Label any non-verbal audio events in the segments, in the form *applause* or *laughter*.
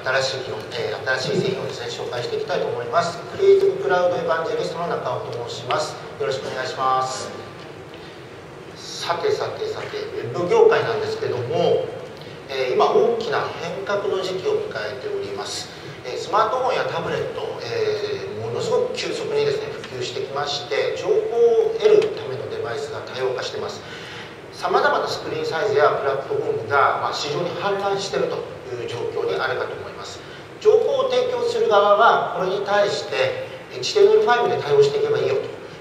新しい、えー、新しい製品をですね紹介していきたいと思います。クリエイティブクラウドエヴァンジェリストの中尾と申します。よろしくお願いします。さてさてさてウェブ業界なんですけども、えー、今大きな変革の時期を迎えております、えー、スマートフォンやタブレット、えー、ものすごく急速にですね普及してきまして情報を得るためのデバイスが多様化してます。さまざまなスクリーンサイズやプラットフォームが、まあ、市場に氾濫しているという状況にあるかと思います。提供する側はこれに対して HTML5 で対応していけばいいよ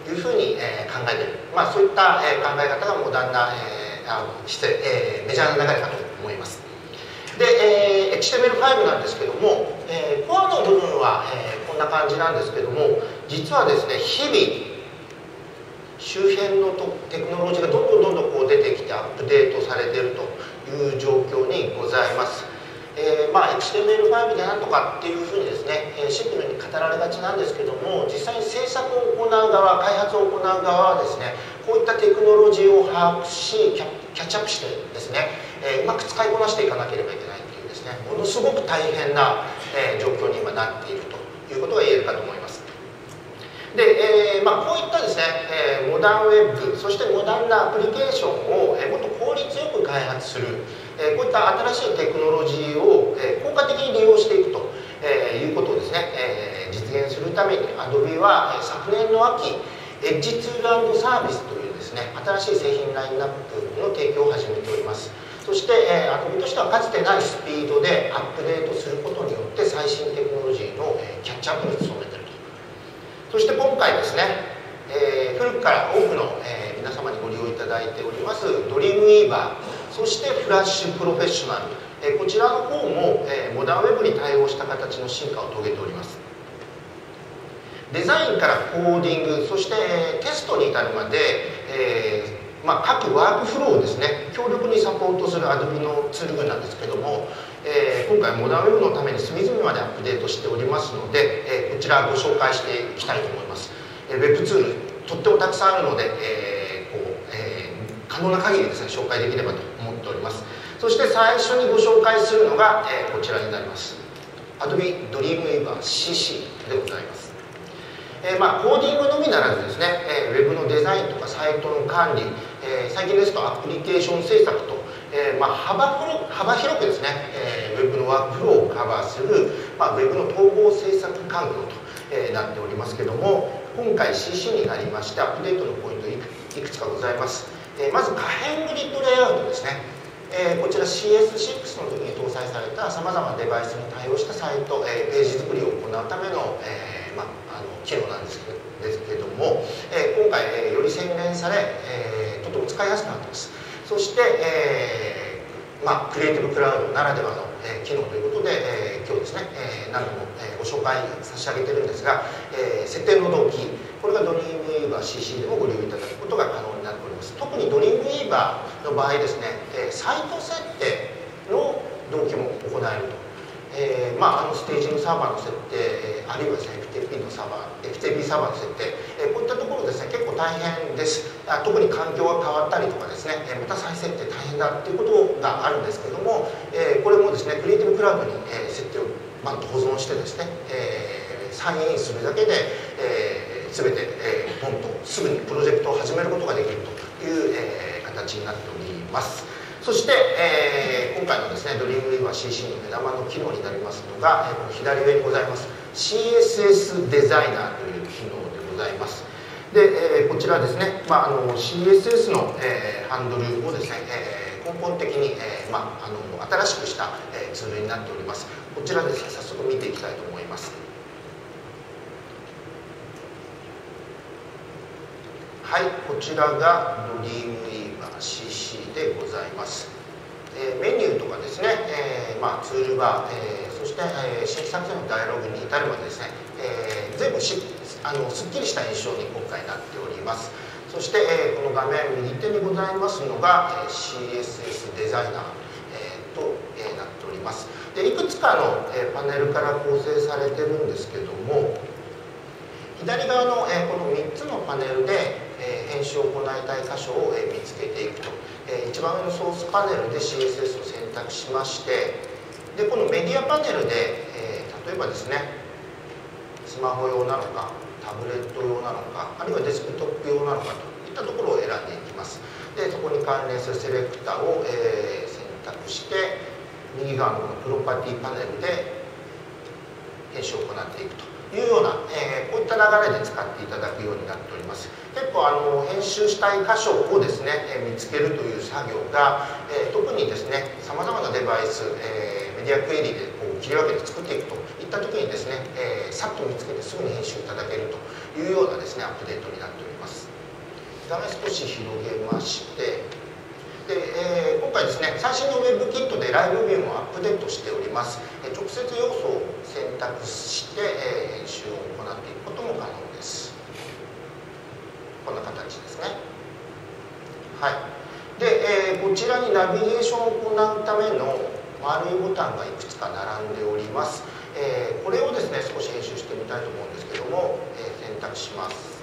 というふうに、えー、考えている、まあ、そういった、えー、考え方がモダンな、えー、あの失礼、えー、メジャーな流れかと思いますで、えー、HTML5 なんですけども、えー、コアの部分は、えー、こんな感じなんですけども実はですね日々周辺のテクノロジーがどんどんどんどんこう出てきてアップデートされてるという状況にございます。えー、まあ HTML5 でなんとかっていうふうにですね、えシンプルに語られがちなんですけども実際に制作を行う側開発を行う側はですねこういったテクノロジーを把握しキャキャッチアップしてですね、えー、うまく使いこなしていかなければいけないっていうですねものすごく大変な、え状況に今なっているということが言えるかと思います。で、えーまあ、こういったですね、えー、モダンウェブそしてモダンなアプリケーションを、えー、もっと効率よく開発する、え、こういった新しいテクノロジーを、え、効果的に利用していくと、え、いうことをですね、え、実現するために Adobe は、え、昨年の秋エッジツールサービスというですね新しい製品ラインナップの提供を始めております。そして、えー、Adobe としてはかつてないスピードでアップデートすることによって最新テクノロジーの、え、キャッチアップに努めているそして今回ですね、えー、古くから多くの、えー、皆様にご利用いただいておりますドリームウィーバー。そしてフラッシュプロフェッショナル、え、こちらの方も、え、モダンウェブに対応した形の進化を遂げております。デザインからコーディングそして、え、テストに至るまで、えーまあ、各ワークフローをですね強力にサポートする Adobe のツール群なんですけどもえー、今回モダンウェブのために隅々までアップデートしておりますので、えー、こちらご紹介していきたいと思います、えー、ウェブツールとってもたくさんあるので、えこうえ、可能な限りですね紹介できればと。ております。そして最初にご紹介するのが、えー、こちらになります。Adobe Dreamweaver CC でございます。えーまあ、コーディングのみならずですね、えー、ウェブのデザインとかサイトの管理、えー、最近ですとアプリケーション制作とえーまあ、幅幅広くですね、えー、ウェブのワークフローをカバーする、まあ、ウェブの統合制作環境と、えー、なっておりますけども今回 CC になりましてアップデートのポイントいくつかございます、えー、まず可変グリッドレイアウトですね、えー、こちら CS6 の時に搭載されたさまざまなデバイスに対応したサイト、えー、ページ作りを行うための,、えーまあ、あの機能なんですけどですけども、えー、今回、えー、より洗練され、えー、とても使いやすくなっています。そして、えーまあ、 Creative Cloud ならではの、えー、機能ということで、えー、今日ですね、えー、何度も、えー、ご紹介差し上げてるんですが、えー、設定の同期。これがドリームウィーバー CC でもご利用いただくことが可能になっております。特に Dreamweaver の場合ですね、えー、サイト設定の同期も行えると。えーまあ、あのステージングサーバーの設定、あるいはですね FTP のサーバー FTP サーバーの設定、えー、こういったところですね結構大変です。あ特に環境が変わったりとかですね、えー、また再設定大変だっていうことがあるんですけども、えー、これもですね Creative Cloud に、えー、設定をまあ保存してですね、えー、サインインするだけで、えー、全て、えー、ポンとすぐにプロジェクトを始めることができるという、えー、形になっております。そして、えー、今回のですねドリームウィーバー CC の目玉の機能になりますのが、え、この左上にございます。CSS デザイナーという機能でございます。で、えー、こちらですね、まあ、あの CSS の、えー、ハンドルをですね、えー、根本的に、えーまあ、あの新しくした、えー、ツールになっております。こちらですね早速見ていきたいと思います。はいこちらがドリームでございます、え、メニューとかですね、えーまあ、ツールバー、えー、そして、えー、新作成のダイアログに至るまでですね、えー、全部しあのすっきりした印象に今回なっております。そして、えー、この画面右手にございますのが、え、CSS デザイナー、えー、と、え、なっております。でいくつかの、え、パネルから構成されてるんですけども左側の、え、この3つのパネルで、え、編集を行いたい箇所を、え、見つけていくと、えー、一番上のソースパネルで CSS を選択しましてでこのメディアパネルで、えー、例えばですねスマホ用なのかタブレット用なのかあるいはデスクトップ用なのかといったところを選んでいきます。でそこに関連するセレクターを、えー、選択して右側のプロパティパネルで編集を行っていくと。いうような、えー、こういった流れで使っていただくようになっております。結構あの編集したい箇所をですね、えー、見つけるという作業が、えー、特にですねさまざまなデバイス、えメディアクエリでこう切り分けて作っていくといった時にですね、えさっと見つけてすぐに編集いただけるというようなですねアップデートになっております。画面少し広げましてで、えー、今回ですね最新の Web キットでライブビューもアップデートしております、え直接要素を選択して、え編集を行っていくことも可能です。こんな形ですね。はい。で、えー、こちらにナビゲーションを行うための丸いボタンがいくつか並んでおります、えー、これをですね少し編集してみたいと思うんですけども、えー、選択します。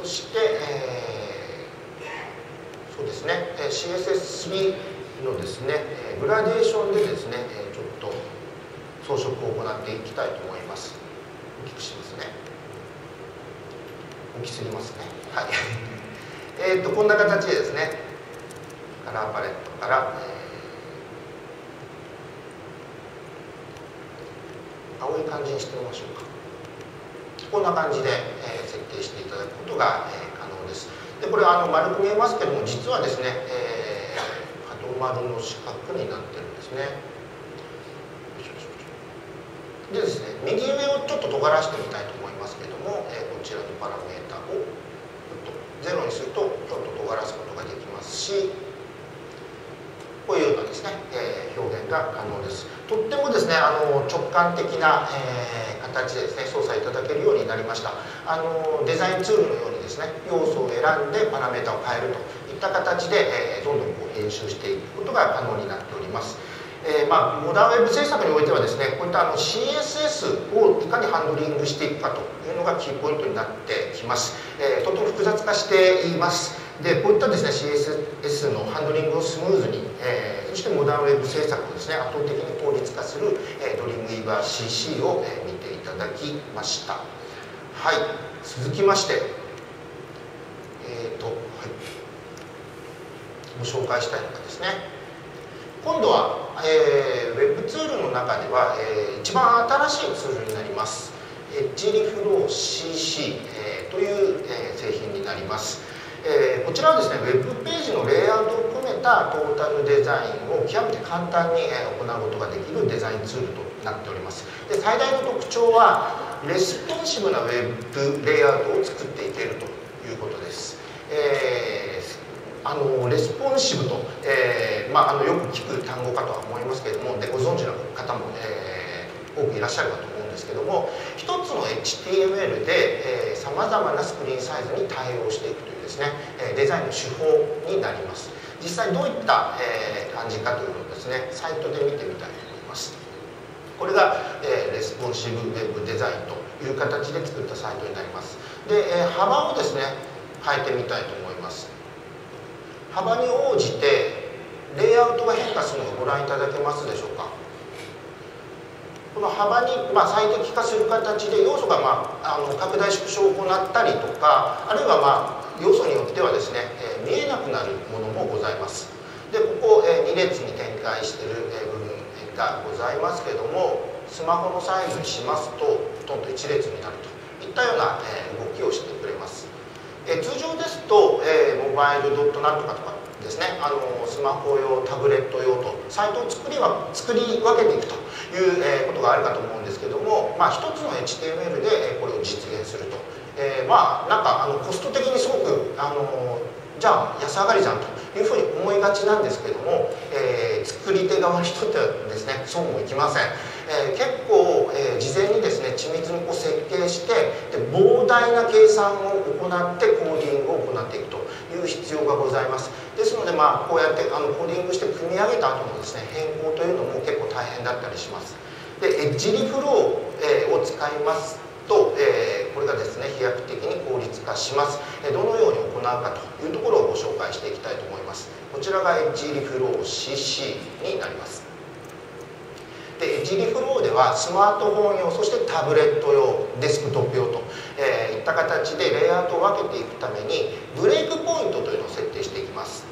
そして、えー、そうですね。CSS3 のですねグラデーションでですねちょっと装飾を行っていきたいと思います。大きくしますね。大きすぎますね。はい。*laughs* えっとこんな形でですねカラーパレットから、えー、青い感じにしてみましょうか。こんな感じで、えー、設定していただくことが、えー、でこれあの丸く見えますけども実はですね、えー、角丸の四角になってるんですね。でですね右上をちょっと尖らしてみたいと思いますけども、えー、こちらのパラメータをゼロにするとちょっと尖らすことができますしこういうようなですね、えー、表現が可能です。とってもですねあの直感的な、えー、形でですね操作いただけるようになりました。あのデザインツールのようにですね要素を選んでパラメータを変えるといった形で、えー、どんどんこう編集していくことが可能になっております。えー、まあ、モダンウェブ制作においてはですねこういったあの CSS をいかにハンドリングしていくかというのがキーポイントになってきます、えー、とても複雑化しています。でこういったですね CSS のハンドリングをスムーズに、えー、そしてモダンウェブ制作をですね圧倒的に効率化する、えー、ドリームウィーバー CC を、えー、見ていただきました。はい。続きましてえっ、ー、と、はい、ご紹介したいのがですね今度は、えー、ウェブツールの中では、えー、一番新しいツールになります。 Edge Reflow CC、えー、という、えー、製品になります、えー、こちらはですねウェブページのレイアウトを含めたトータルデザインを極めて簡単に、行うことができるデザインツールとなっております。で最大の特徴はレスポンシブなウェブレイアウトを作っていけるということです、えーあのレスポンシブと、えーまあ、あのよく聞く単語かとは思いますけれどもでご存知の方も、えー、多くいらっしゃるかと思うんですけどもつの HTML でさまざまなスクリーンサイズに対応していくというですねデザインの手法になります。実際どういった、え、感じかというのをですねサイトで見てみたいと思います。これが、え、レスポンシブウェブデザインという形で作ったサイトになります。で、え、幅をですね変えてみたいと思います。幅に応じてレイアウトが変化するのをご覧いただけますでしょうか？この幅に、まあ、最適化する形で要素が、まあ、あの拡大縮小を行ったりとかあるいは、まあ、要素によってはですね、えー、見えなくなるものもございます。でここ、えー、2列に展開している、えー、部分がございますけどもスマホのサイズにしますとほとんど1列になるといったような、えー、動きをしてくれます。え通常ですと、えモバイルドットなんとかとかですね。あのスマホ用タブレット用とサイトを作りは作り分けていくという、えことがあるかと思うんですけども、まあ、一つの HTML でこれを実現すると、えー、まあなんかあのコスト的にすごくあのじゃあ安上がりじゃんというふうに思いがちなんですけども、えー、作り手側にとってはですねそうもいきません。えー、結構、えー、事前にですね緻密にこう設計してで膨大な計算を行ってコーディングを行っていくという必要がございます。ででまあこうやってあのコーディングして組み上げた後のですね変更というのも結構大変だったりします。でエッジリフロー、を使いますと、これがですね飛躍的に効率化します。どのように行うかというところをご紹介していきたいと思います。こちらがエッジリフロー CC になります。で Edge Reflow ではスマートフォン用そしてタブレット用デスクトップ用と、えー、いった形でレイアウトを分けていくためにブレイクポイントというのを設定していきます。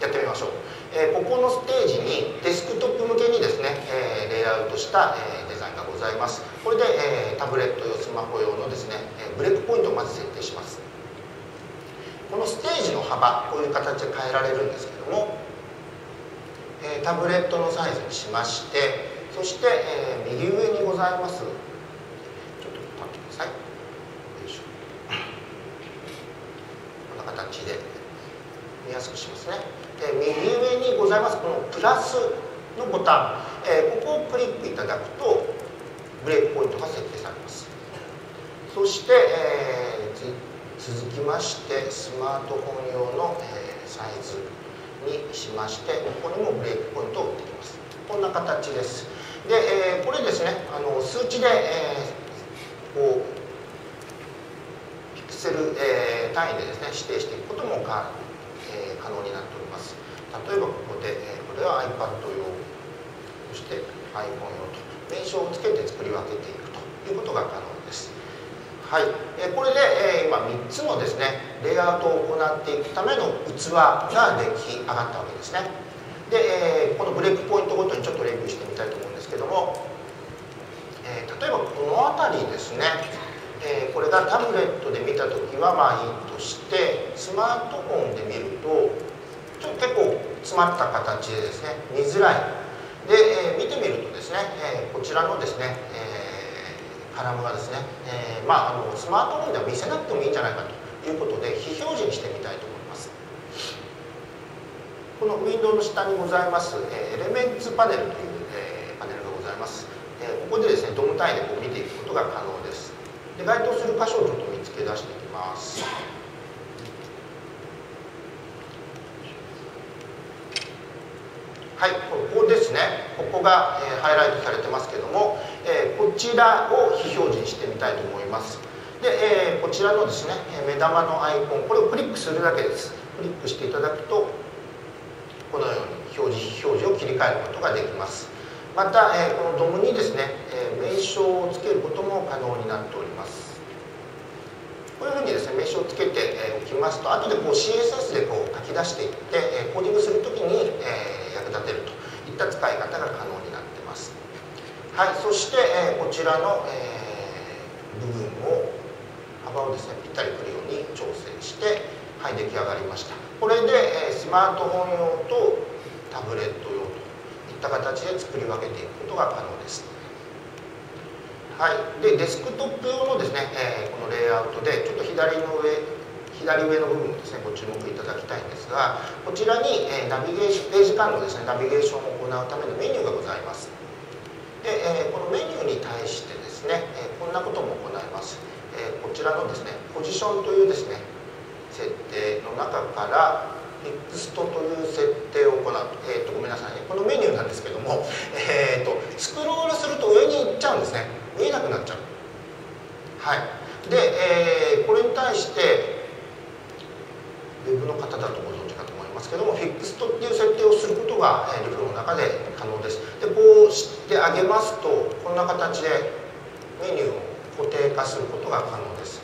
やってみましょう、えー、ここのステージにデスクトップ向けにですね、えー、レイアウトした、えデザインがございます。これで、えタブレット用スマホ用のですね、えブレイクポイントをまず設定します。このステージの幅こういう形で変えられるんですけども、えタブレットのサイズにしましてそして、え、右上にございます。ちょっと立ってください。よいしょ。こんな形で見やすくしますね。で右上にございますこのプラスのボタン、えー、ここをクリックいただくとブレイクポイントが設定されます。そして、えー、続きましてスマートフォン用の、えー、サイズにしましてここにもブレイクポイントを打ってきます。こんな形です。で、えー、これですねあの数値で、えー、こうピクセル、え、単位でですね指定していくことも、え、可能になっております。例えばここで、え、これは iPad 用そして iPhone 用と名称をつけて作り分けていくということが可能です。はい、え、これで、え、今3つのですねレイアウトを行っていくための器が出来上がったわけですね。で、えー、このブレイクポイントごとにちょっとレビューしてみたいと思うんですけども、え、例えばこの辺りですね、え、これがタブレットで見た時はまあいいとしてスマートフォンで見るとと結構詰まった形でですね見づらい。で、えー、見てみるとですね、えー、こちらのですね、えー、カラムがですね、えー、まああのスマートフォンでは見せなくてもいいんじゃないかということで非表示にしてみたいと思います。このウィンドウの下にございます、えエレメンツパネルという、えパネルがございます、えここでですねドム単位でこう見ていくことが可能です。で該当する箇所をちょっと見つけ出していきます。はい、ここですね。ここが、えー、ハイライトされてますけども、えー、こちらを非表示にしてみたいと思います。で、えー、こちらのですね目玉のアイコンこれをクリックするだけです。クリックしていただくとこのように表示非表示を切り替えることができます。また、えー、このドムにですね、え、名称をつけることも可能になっております。こういうふうにですね名称をつけておきますと後でこう CSS でこう書き出していって、え、コーディングするときに、えー、立てると。いった使い方が可能になってます。はいそして、えー、こちらの、えー、部分を幅をですねぴったりくるように調整してはい出来上がりました。これでえスマートフォン用とタブレット用といった形で作り分けていくことが可能です。はい、でデスクトップ用のですね、えー、このレイアウトでちょっと左の上左上の部分ですねご注目いただきたいんですがこちらに、え、ナビゲーションページ間のですねナビゲーションを行うためのメニューがございます。で、え、このメニューに対してですね、えこんなことも行います、えこちらのですねポジションというですね設定の中からネクストという設定を行う、えーと、ごめんなさいねこのメニューなんですけども、えーと、スクロールすると上に行っちゃうんですね。見えなくなっちゃう。はい。で、えー、これに対してウェブの方だとご存知かと思いますけどもフィックストっていう設定をすることが、えー、リフの中で可能です。でこうしてあげますとこんな形でメニューを固定化することが可能です。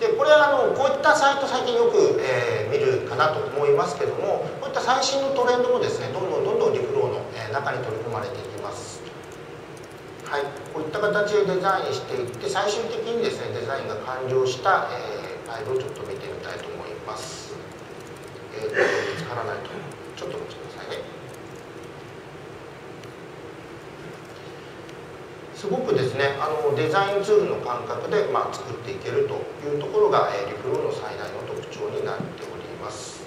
でこれはあのこういったサイト最近よく、えー、見るかなと思いますけどもこういった最新のトレンドもですねどんどんどんどんリフローの、え中に取り込まれていきます。はい。こういった形でデザインしていって最終的にですねデザインが完了した、えー、ファイルをちょっと見てみたいと思いますえー、と見つからないとちょっとお待ちくださいね。すごくですねあのデザインツールの感覚で、まあ、作っていけるというところが、えー、リフローの最大の特徴になっております。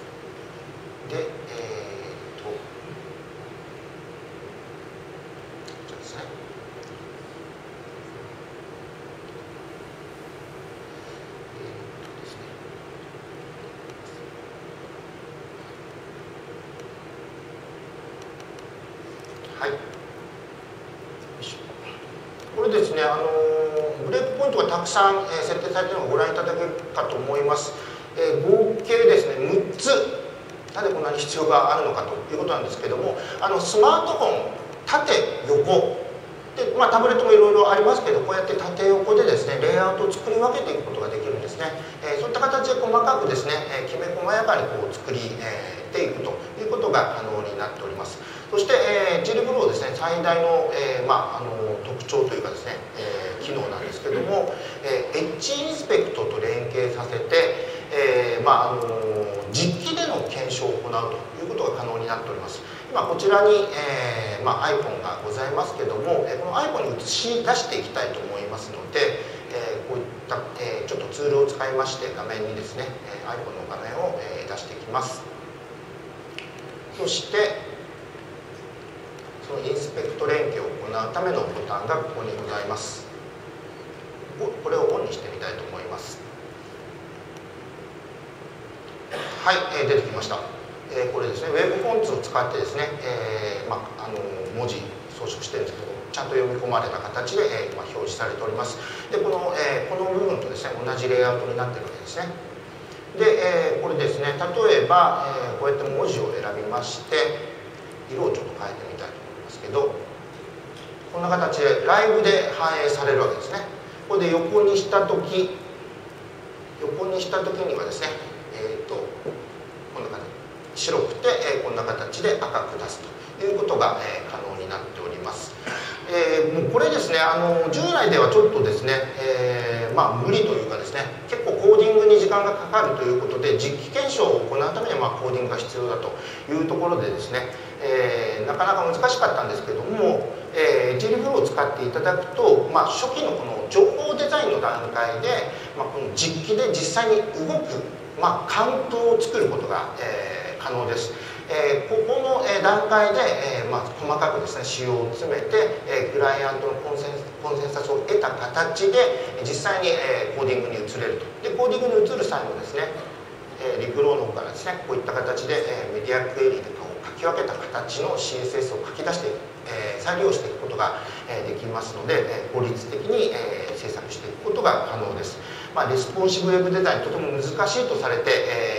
で、えー、とこちらですねはいこれれですねあのブレイクポイントがたくさん、え設定されているのをご覧いただけるかと思います、え合計ですね6つなぜこんなに必要があるのかということなんですけどもあのスマートフォン縦横。で、まあ、タブレットもいろいろありますけどこうやって縦横でですねレイアウトを作り分けていくことができるんですね、えー、そういった形で細かくですね、えー、きめ細やかにこう作り、えー、ていくということが可能になっております。そして、えー、ジルブルーですね最大の,、えーまあ、あの特徴というかですね、えー、機能なんですけども、えー、エッジインスペクトと連携させて、えーまあ、あの実機での検証を行うということが可能になっております。今こちらに、えーまあ、iPhone がございますけども、えこの iPhone に映し出していきたいと思いますので、えー、こういった、えー、ちょっとツールを使いまして画面にですね、え iPhone の画面を、え出していきます。そしてそのインスペクト連携を行うためのボタンがここにございます。これをオンにしてみたいと思います。はい、えー、出てきました、えー、これですねウェブフォンツを使ってですね、えーまあ、あの文字装飾してるんですけどちゃんと読み込まれた形で、えーま、表示されております。でこの,、えー、この部分とですね同じレイアウトになってるわけですね。で、えー、これですね例えば、えー、こうやって文字を選びまして色をちょっと変えてみたいと思いますけどこんな形でライブで反映されるわけですね。これで横にした時横にした時にはですねえっ、ー、と白くて、え、こんな形で赤く出すということが、え、可能になっております、えー、もうこれですねあの従来ではちょっとですね、えー、まあ無理というかですね結構コーディングに時間がかかるということで実機検証を行うためにはまあコーディングが必要だというところでですねえー、なかなか難しかったんですけども、えー、ジリフローを使っていただくと、まあ、初期のこの情報デザインの段階で、ま、この実機で実際に動く、まあ、カウントを作ることが、えー、可能です。えー、ここの、段階で、えーまあ、細かくですね仕様を詰めて、えー、クライアントのコンセンコンセンサスを得た形で実際に、えー、コーディングに移れるとでコーディングに移る際もですね、えー、 Reflow の方からですねこういった形で、えー、メディアクエリで切り分けた形の CSS を書き出して、えー、再利用していくことが、えー、できますので、えー、効率的に、えー、制作していくことが可能です。まあ、レスポンシブウェブデザインとても難しいとされて、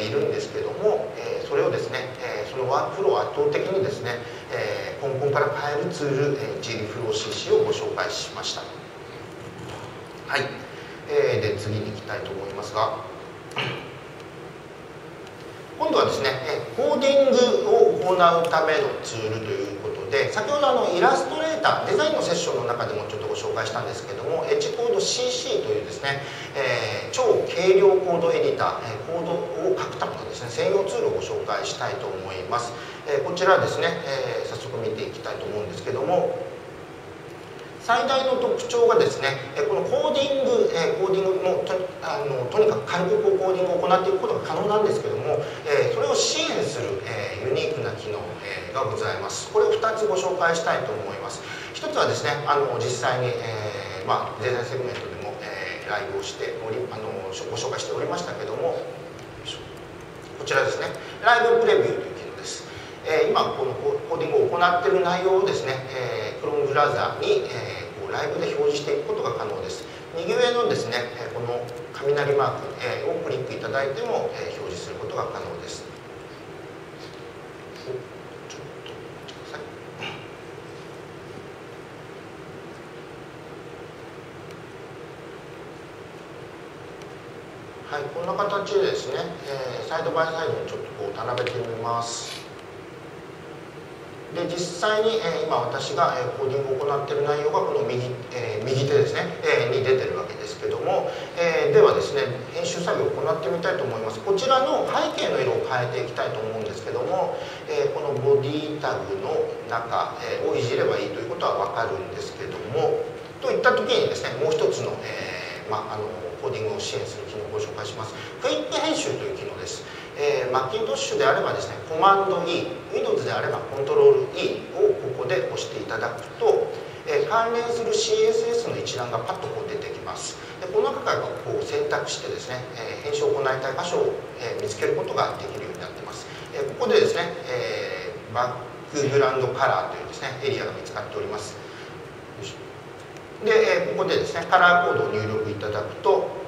えー、いるんですけども、え、それをですね、えー、そのワークフローを圧倒的にですね、えー、根本から変えるツール、えー、g リフロー CC をご紹介しました。はい、えー、で次に行きたいと思いますが。今度はですねコーディングを行うためのツールというで先ほどあのイラストレーターデザインのセッションの中でもちょっとご紹介したんですけどもエッジコード CC というですね、えー、超軽量コードエディター、えコードを書くためのですね専用ツールをご紹介したいと思います、えー、こちらですね、えー、早速見ていきたいと思うんですけども最大の特徴がですねこのコーディングコーディングもとあのとにかく軽くコーディングを行っていくことが可能なんですけどもそれを支援するユニークな機能がございます。これを2つご紹介したいと思います。1つはですねあの実際に、えー、まあ、デザインセグメントでも、えー、ライブをしておりあのご紹介しておりましたけどもこちらですね。ライブプレビューという機能です。えー、今このコーディングを行っている内容をですね、えー、Chrome ブラウザに、えーライブで表示していくことが可能です。右上のですねこの雷マークをクリックいただいても表示することが可能です。はい、こんな形でですね、えー、サイドバイサイドにちょっとこう並べてみます。で実際に、え、今私が、え、コーディングを行っている内容がこの右,、え、右手ですね、え、に出てるわけですけども、え、ではですね編集作業を行ってみたいと思います。こちらの背景の色を変えていきたいと思うんですけども、え、このボディタグの中、えー、をいじればいいということは分かるんですけどもといった時にですねもう一つの,、えまあ、あのコーディングを支援する機能をご紹介します。クイッえー、マッキントッシュであればですねコマンド E Windows であればコントロール E をここで押していただくと、えー、関連する CSS の一覧がパッとこう出てきます。でこの中からこう選択してですね、えー、編集を行いたい箇所を、え、見つけることができるようになってます、え、ここでですね、えー、バックグラウンドカラーというですねエリアが見つかっております。で、えここでですねカラーコードを入力いただくと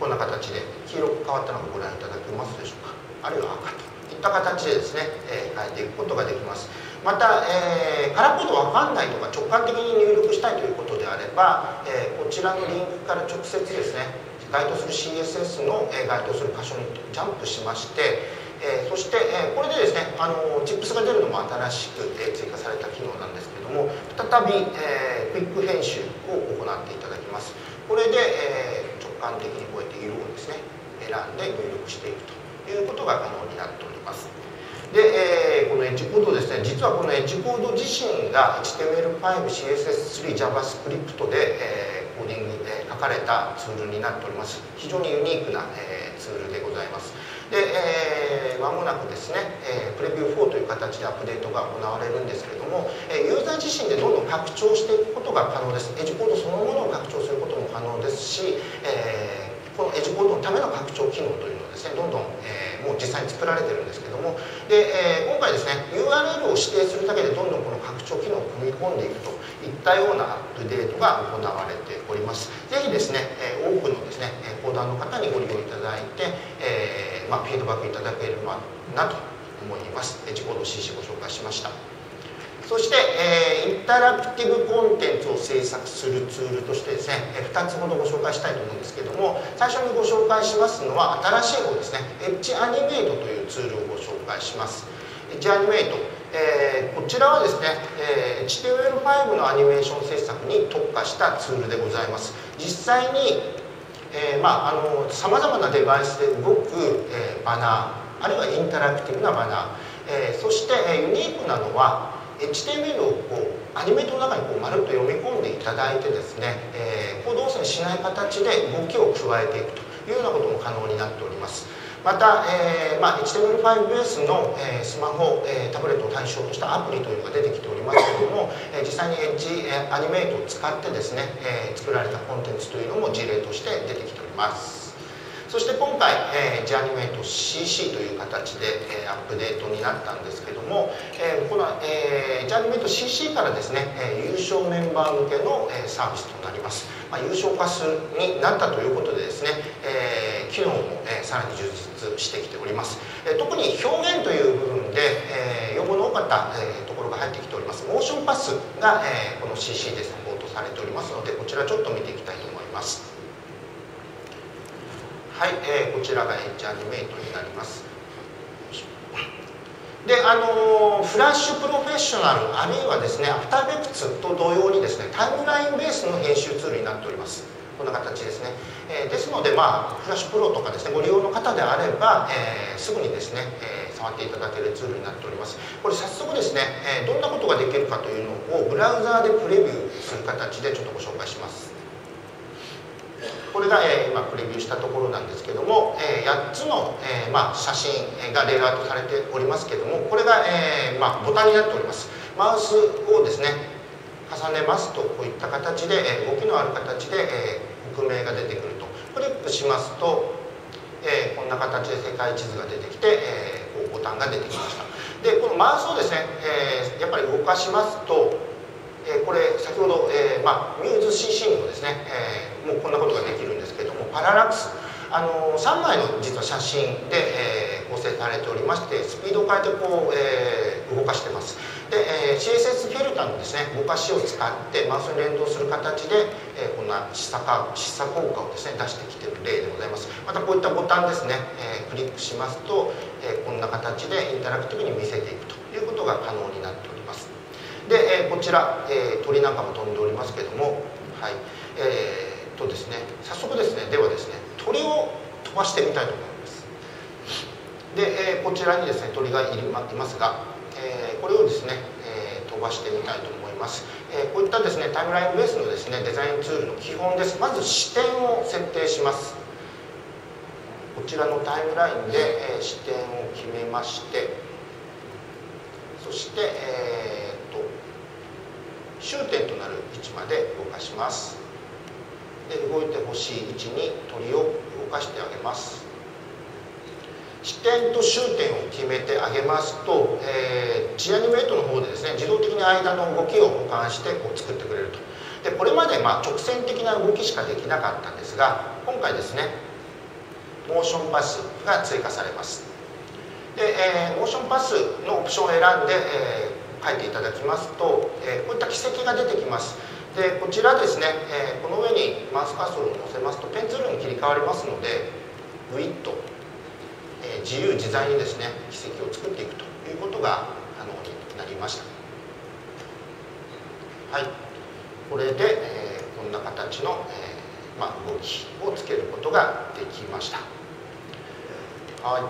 こんな形で黄色く変わったのがご覧いただけますでしょうか。あるいは赤といった形でですね、え変えていくことができます。また、えー、カラーコードわかんないとか直感的に入力したいということであれば、え、こちらのリンクから直接ですね該当する CSS の、え、該当する箇所にジャンプしましてえ、そして、え、これでですねあのチップスが出るのも新しく、え、追加された機能なんですけども再び、えー、クイック編集を行っていただきます。これで、えー、直感的にこうやって色をですね選んで入力していくということが可能になっております。で、えー、この Edge Code ですね実はこの Edge Code 自身が HTML5、CSS3、JavaScript で、えー、コーディングで書かれたツールになっております。非常にユニークな、えー、ツールでございます。で、えー、間もなくですね、えー、プレビュー4という形でアップデートが行われるんですけれども、えー、ユーザー自身でどんどん拡張していくことが可能です。 Edge Code そのものを拡張することも可能ですし、え、このエッジコードのための拡張機能というのはですねどんどん、えー、もう実際に作られてるんですけどもで、えー、今回ですね URL を指定するだけでどんどんこの拡張機能を組み込んでいくといったようなアップデートが行われております。ぜひですね、えー、多くのですね講談の方にご利用いただいて、えーまあ、フィードバックいただければなと思います。自己同 CC ご紹介しました。そして、えー、インタラクティブコンテンツを制作するツールとしてですね、え2つほどご紹介したいと思うんですけども最初にご紹介しますのは新しい方ですねエッジアニメイトというツールをご紹介します。エッジアニメイト。えー、こちらはですね、えー、HTML5 のアニメーション制作に特化したツールでございます。実際にえー、まああのさまざまなデバイスで動く、えー、バナーあるいはインタラクティブなバナー、えー、そして、えー、ユニークなのは HTML をこうアニメートの中にこうまるっと読み込んでいただいてですね、えー、行動線しない形で動きを加えていくというようなことも可能になっております。また、えーまあ、HTML5 ベースの、えー、スマホ、えー、タブレットを対象としたアプリというのが出てきておりますけれども、えー、実際にエッジ、えー、アニメートを使ってですね、えー、作られたコンテンツというのも事例として出てきておりますそして今回、えー、ジアニメート CC という形で、えー、アップデートになったんですけども、えー、この、えー、ジアニメート CC からですね、えー、優勝メンバー向けの、えー、サービスとなります、まあ、優勝化すになったということでですね、えー、機能も、えー、さらに充実してきております、えー、特に表現という部分で、えー、要望の多かった、えー、ところが入ってきております。モーションパスが、えー、この CC でサポートされておりますのでこちらちょっと見ていきたいと思います。はい、えー、こちらがエッジアニメイトになります。であのフラッシュプロフェッショナルあるいはですねアフターベクツと同様にですねタイムラインベースの編集ツールになっております。こんな形ですね、えー、ですのでまあフラッシュプロとかですねご利用の方であれば、えー、すぐにですね、えー、触っていただけるツールになっております。これ早速ですね、えどんなことができるかというのをブラウザーでプレビューする形でちょっとご紹介します。これが、えー、今プレビューしたところなんですけども、えー、8つの、えーまあ、写真がレイアウトされておりますけどもこれが、えーまあ、ボタンになっております。マウスをですね重ねますとこういった形で、えー、動きのある形で、えー、国名が出てくると。クリックしますと、えー、こんな形で世界地図が出てきて、えー、こうボタンが出てきました。でこのマウスをですね、えー、やっぱり動かしますとえこれ先ほど、えーまあ、ミューズ CC にもですね、えー、もうこんなことができるんですけどもパララックス。あの3枚の実は写真で、えー、構成されておりましてスピードを変えてこう、えー、動かしてます。で、えー、CSS フィルターのですねぼかしを使ってマウスに連動する形で、えー、こんな示唆示唆効果をですね出してきている例でございます。またこういったボタンですね、えー、クリックしますと、えー、こんな形でインタラクティブに見せていくということが可能になっております。で、え、こちら、えー、鳥なんかも飛んでおりますけどもはいえー、とですね早速ですねではですね鳥を飛ばしてみたいと思います。で、えー、こちらにですね鳥がいますが、えー、これをですね、えー、飛ばしてみたいと思います、えー、こういったですねタイムラインベースのですねデザインツールの基本です。まず視点を設定します。こちらのタイムラインで、えー、視点を決めましてそして、えー、終点となる位置まで動かします。で動いてほしい位置に鳥を動かしてあげます。視点と終点を決めてあげますと、えー、ジアニメートの方でですね自動的に間の動きを保管してこう作ってくれると。でこれまでま直線的な動きしかできなかったんですが今回ですねモーションパスが追加されます。で、えー、モーションパスのオプションを選んで、えー、書いていただきますと、えー、こういった軌跡が出てきます。でこちらですね、えこの上にマウスカーソルを載せますとペンツールに切り替わりますのでグイッと、え自由自在にですね軌跡を作っていくということが可能になりました。はい。これで、えこんな形の、えまあ、動きをつけることができました。はい。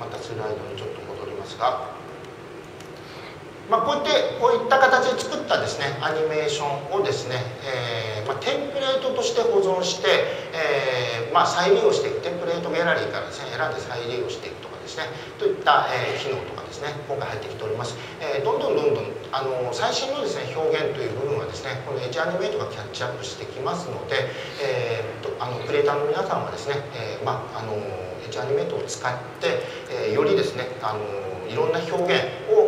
またスライドにちょっと戻りますが。まあ、こうやってこういった形で作ったですねアニメーションをですね、えーまあ、テンプレートとして保存して、えーまあ、再利用していくテンプレートギャラリーからですね選んで再利用していくとかですねといった、えー、機能とかですね今回入ってきております、えー、どんどんどんどんあの最新のですね表現という部分はですねこのエッジアニメートがキャッチアップしてきますので、えー、とあのクリエイターの皆さんはですね、えー、まああのエッジアニメートを使って、えー、よりですねあのいろんな表現を、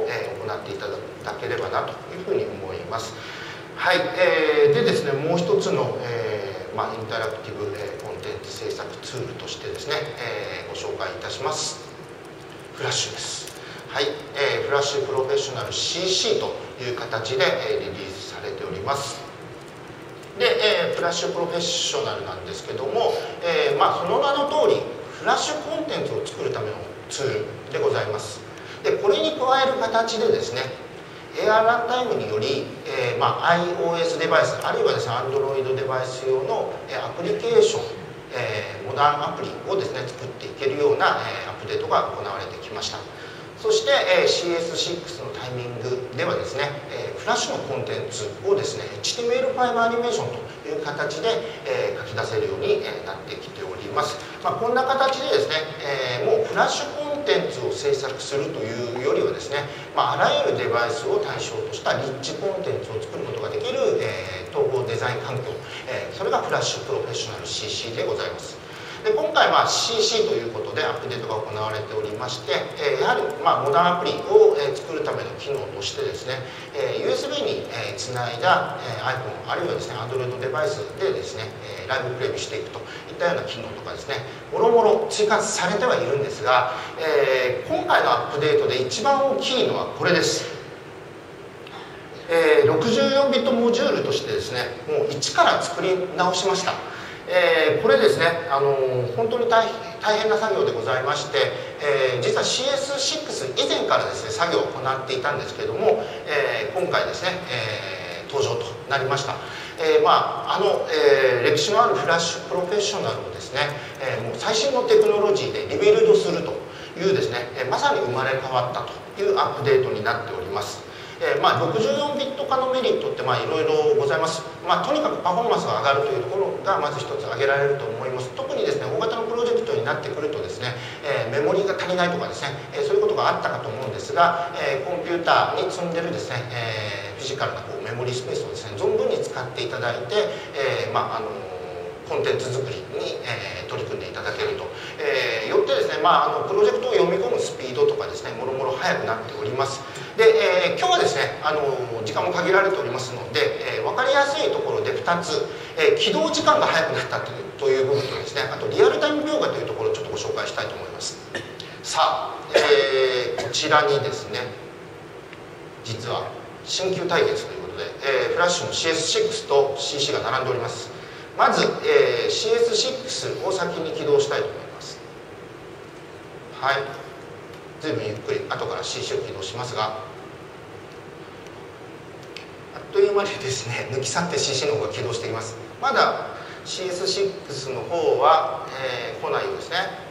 行っていただければなというふうに思います。はい、えー、でですねもう一つの、えーまあ、インタラクティブ、えー、コンテンツ制作ツールとしてですね、えー、ご紹介いたします。フラッシュです。はい、えー、フラッシュプロフェッショナル CC という形で、えー、リリースされております。で、えー、フラッシュプロフェッショナルなんですけども、えーまあ、その名の通りフラッシュコンテンツを作るためのツールでございます。でこれに加える形でですねエアランタイムにより、えーまあ、iOS デバイスあるいはですね Android デバイス用のえアプリケーション、えー、モダンアプリをですね作っていけるような、えー、アップデートが行われてきました。そして、えー、CS6 のタイミングではですね、えー、フラッシュのコンテンツをですね HTML5 アニメーションという形で、えー、書き出せるように、え、なってきております、まあ、こんな形でですね、えー、もうフラッシュコンテンツを制作するというよりはですね、まあ、あらゆるデバイスを対象としたリッチコンテンツを作ることができる、えー、統合デザイン環境、えー、それがフラッシュプロフェッショナル CC でございます。で今回まあ CC ということでアップデートが行われておりまして、えー、やはりまあモダンアプリを、作るための機能としてですね、えー、USB に、つないだ、iPhone あるいはですね Android デバイスでですね、ライブプレビューしていくとったような機能とかですねもろもろ追加されてはいるんですが、えー、今回のアップデートで一番大きいのはこれです。えー、64ビットモジュールとしてですねもう一から作り直しました。えー、これですね、あのー、本当に大変な作業でございまして、えー、実は CS6 以前からですね作業を行っていたんですけれども、え今回ですね、え登場となりました、えまああの、え歴史のある Flash Professional をですね、えもう最新のテクノロジーでリビルドするというですね、えまさに生まれ変わったというアップデートになっております。えー、まあ、64ビット化のメリットっていろいろございます、まあ、とにかくパフォーマンスが上がるというところがまず一つ挙げられると思います。特にですね大型のプロジェクトになってくるとですね、えー、メモリーが足りないとかですね、えー、そういうことがあったかと思うんですが、えコンピューターに積んでるですね、えフィジカルなこうメモリースペースをですね存分に使っていただいて、えまああのコンテンツ作りに、えー、取り組んでいただけると、えー、よってですね、まあ、あのプロジェクトを読み込むスピードとかですねもろもろ速くなっております。で、えー、今日はですねあの時間も限られておりますので、えー、分かりやすいところで2つ、えー、起動時間が速くなったというという部分とですねあとリアルタイム描画というところをちょっとご紹介したいと思います。さあ、えー、こちらにですね実は新旧対決ということで、えー、フラッシュの CS6 と CC が並んでおります。まず、えー、CS6 を先に起動したいと思います。はい。随分ゆっくり後から CC を起動しますが。あっという間にですね *laughs* 抜き去って CC の方が起動しています。まだ CS6 の方は、えー、来ないようですね。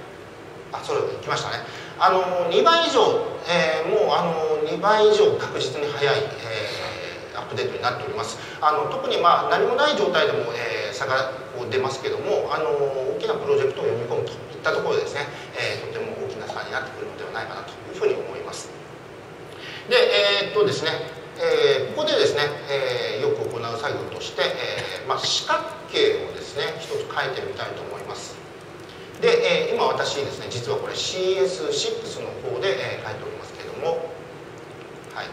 あそれ来ましたね。あの2倍以上、えー、もうあの2倍以上確実に速い、えー、アップデートになっております。あの特にまあ何もない状態でも、えー差がこう出ますけどもあの大きなプロジェクトを読み込むといったところでですね、えー、とても大きな差になってくるのではないかなというふうに思います。でえー、っとですねえー、ここでですね、えー、よく行う作業として、えーまあ、四角形をですね一つ書いてみたいと思います。で、えー、今私ですね実はこれ CS6 の方で、えー、書いておりますけれどもはい。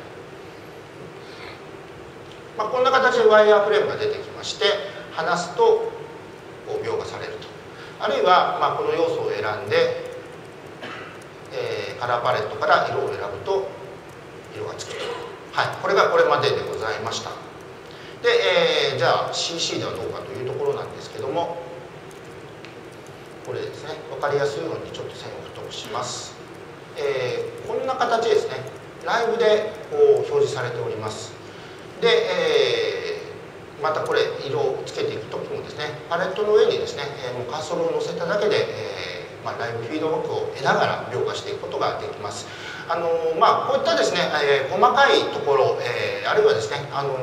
まあ、こんな形でワイヤーフレームが出てきまして離すとこう描画されると。あるいはまあこの要素を選んで、えー、カラーパレットから色を選ぶと色がつくと、はい、これがこれまででございました。で、えー、じゃあ CC ではどうかというところなんですけどもこれですね。分かりやすいようにちょっと線を太くします、えー、こんな形ですねライブでこう表示されております。で、えー、またこれ色をつけていく時もですねパレットの上にですね、えもうカーソルを乗せただけで、えーまあ、ライブフィードバックを得ながら描画していくことができます。あのまあ、こういったですね、えー、細かいところ、えー、あるいはですね、あの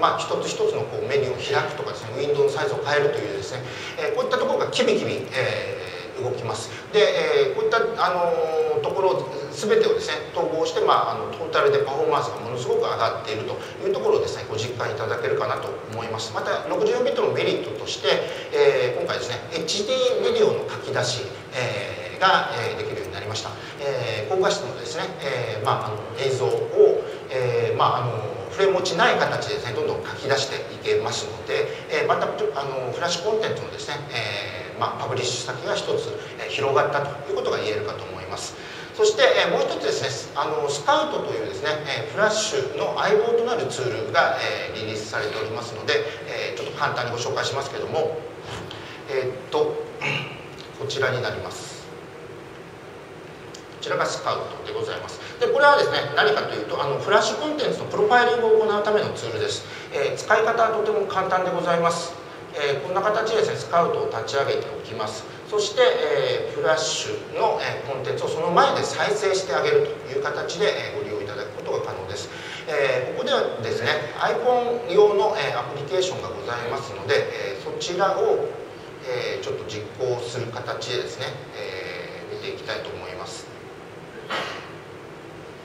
まあ、一つ一つのこうメニューを開くとかですねウィンドウのサイズを変えるというですね、えー、こういったところがキビキビ、えー、動きます。で、えー、こういった、あのところ全てをですね統合して、まあ、あのトータルでパフォーマンスがものすごく上がっているというところをですねご実感いただけるかなと思います。また64ビットのメリットとして、えー、今回ですね HD ビデオの書き出し、えー、が、えー、できるようになりました、えー、高画質のですね、えーまあ、あの映像を、えーまあ、あのフレーム落ちない形でですねどんどん書き出していけますので、えー、またあのフラッシュコンテンツのですね、えーまあ、パブリッシュ先が一つ、えー、広がったということが言えるかと思います。そして、えー、もう一つですねあのスカウトというですね、えー、フラッシュの相棒となるツールが、えー、リリースされておりますので、えー、ちょっと簡単にご紹介しますけどもえー、っとこちらになります。ちらがスカウトでございます。でこれはですね何かというとあのフラッシュコンテンツのプロファイリングを行うためのツールです、えー、使い方はとても簡単でございます、えー、こんな形でですねスカウトを立ち上げておきます。そして、えー、フラッシュの、えコンテンツをその前で再生してあげるという形で、えご利用いただくことが可能です、えここではですね iPhone 用の、えアプリケーションがございますので、えそちらを、えちょっと実行する形でですね、え見ていきたいと思います。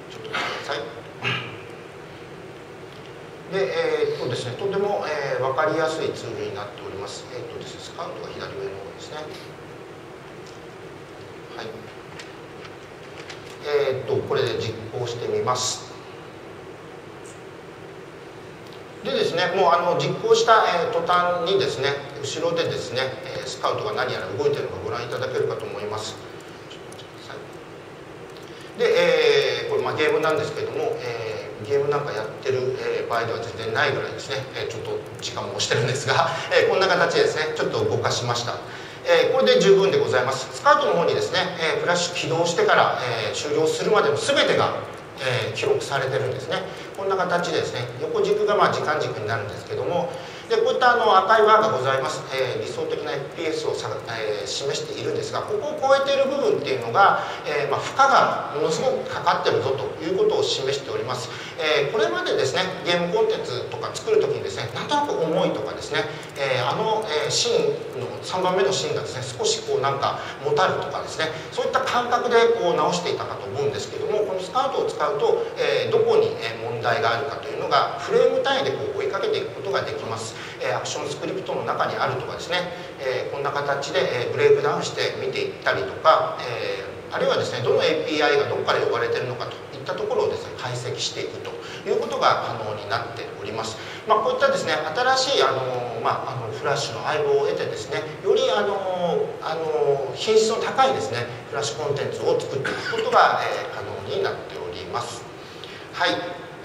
ちょっと待ってくださいで、えー、っとですね、とても、えー、分かりやすいツールになっております。えー、っとですね、スカウトが左上の方ですね。はい。えー、っと、これで実行してみます。でですね、もうあの実行した、えー、途端にですね、後ろでですね、えスカウトが何やら動いているのかご覧いただけるかと思います。で、えー、まあゲームなんですけれども、えー、ゲームなんかやってる、えー、場合では全然ないぐらいですね、え、ちょっと時間も押してるんですが、*laughs* え、こんな形でですねちょっと動かしました、え、これで十分でございます。スカートの方にですね、え、フラッシュ起動してから、え、終了するまでの全てがえ、記録されてるんですね。こんな形でですね横軸がまあ時間軸になるんですけどもでこういったあの赤い輪がございます、えー、理想的な FPS をさ、えー、示しているんですがここを超えている部分っていうのが、えーまあ、負荷がものすごくかかってるぞということを示しております、えー、これまでですねゲームコンテンツとか作る時にですねなんとなく重いとかですね、えー、あの、え、シーンの3番目のシーンがですね少しこうなんかもたるとかですねそういった感覚でこう直していたかと思うんですけどもこのスカウトを使うと、え、どこに問題があるかというのがフレーム単位でこう追いかけていくことができます。えアクションスクリプトの中にあるとかですね、えこんな形で、えブレイクダウンして見ていったりとか、えあるいはですねどの API がどこから呼ばれてるのかとったところをですね解析していくということが可能になっております、まあ、こういったですね新しいあの、まあ、あのフラッシュの相棒を得てですねよりあのあの品質の高いですねフラッシュコンテンツを作っていくことが、え可能になっております。はい、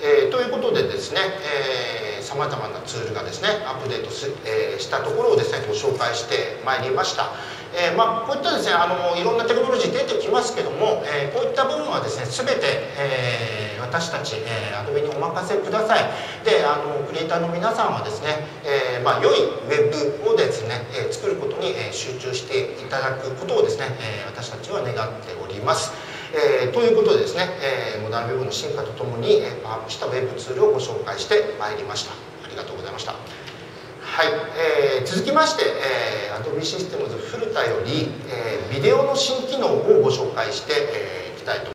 えー、ということでですね、えーさまざまなツールがですねアップデートす、えー、したところをですねご紹介してまいりました、えー、まあ、こういったですねあのいろんなテクノロジー出てきますけども、えー、こういった部分はですね全て、え私たち、えー、アドビにお任せください。であのクリエイターの皆さんはですね、えまあ、良いウェブをですね、え作ることに、え集中していただくことをですね、え私たちは願っております。えー、ということでですね、えー、モダンウェブの進化とともに、えー、パワーアップしたウェブツールをご紹介してまいりました。ありがとうございました。はい、えー、続きまして、えー、Adobe Systems 古田より、えー、ビデオの新機能をご紹介してい、えー、きたいと思います。